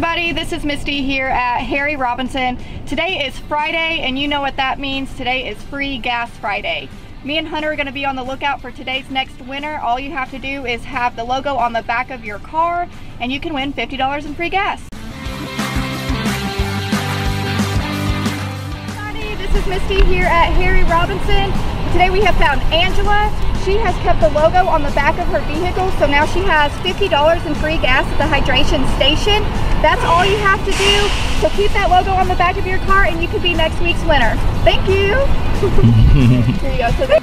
this is Misty here at Harry Robinson. Today is Friday and you know what that means. Today is Free Gas Friday. Me and Hunter are going to be on the lookout for today's next winner. All you have to do is have the logo on the back of your car and you can win $50 in free gas. Hi, this is Misty here at Harry Robinson. Today we have found Angela. She has kept the logo on the back of her vehicle, so now she has $50 in free gas at the hydration station. That's all you have to do. So keep that logo on the back of your car and you could be next week's winner. Thank you. Here you go. So